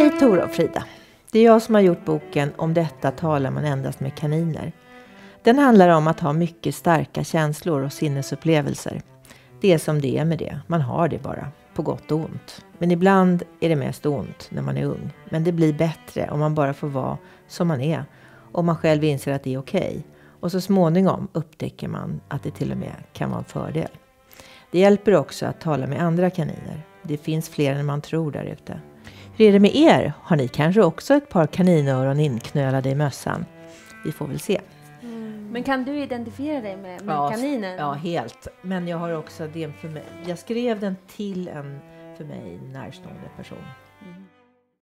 Hej Tora och Frida. Det är jag som har gjort boken Om detta talar man endast med kaniner. Den handlar om att ha mycket starka känslor och sinnesupplevelser. Det är som det är med det, man har det bara, på gott och ont. Men ibland är det mest ont när man är ung. Men det blir bättre om man bara får vara som man är. Om man själv inser att det är okej. Okay. Och så småningom upptäcker man att det till och med kan vara en fördel. Det hjälper också att tala med andra kaniner. Det finns fler än man tror där ute. Hur är det med er? Har ni kanske också ett par kaninöron inknölade i mössan? Vi får väl se. Mm. Men kan du identifiera dig med, med ja, kaninen? Ja, helt. Men jag har också det för mig. Jag skrev den till en för mig närstående person.